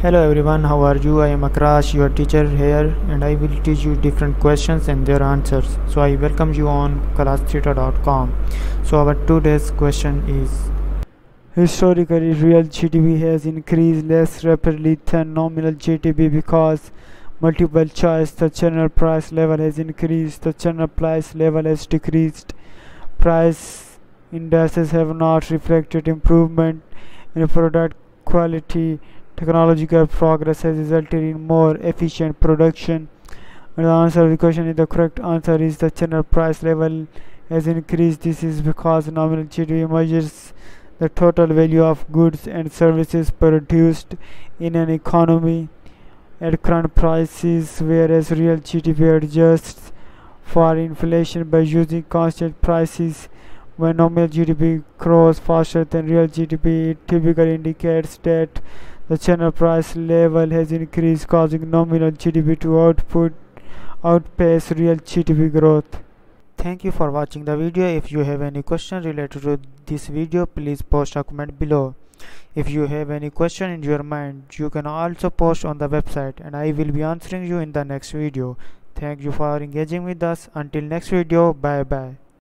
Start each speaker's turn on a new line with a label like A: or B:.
A: Hello everyone, how are you? I am Akrash, your teacher here and I will teach you different questions and their answers. So I welcome you on classtheta.com. So our today's question is
B: Historically, real GDP has increased less rapidly than nominal GDP because multiple choice the general price level has increased, the general price level has decreased. Price indices have not reflected improvement in product quality technological progress has resulted in more efficient production. And the answer of the question is the correct answer is the general price level has increased. This is because nominal GDP measures the total value of goods and services produced in an economy at current prices whereas real GDP adjusts for inflation by using constant prices. When nominal GDP grows faster than real GDP it typically indicates that the general price level has increased causing nominal GDP to output outpace real GDP growth.
A: Thank you for watching the video. If you have any question related to this video, please post a comment below. If you have any question in your mind, you can also post on the website and I will be answering you in the next video. Thank you for engaging with us. Until next video, bye bye.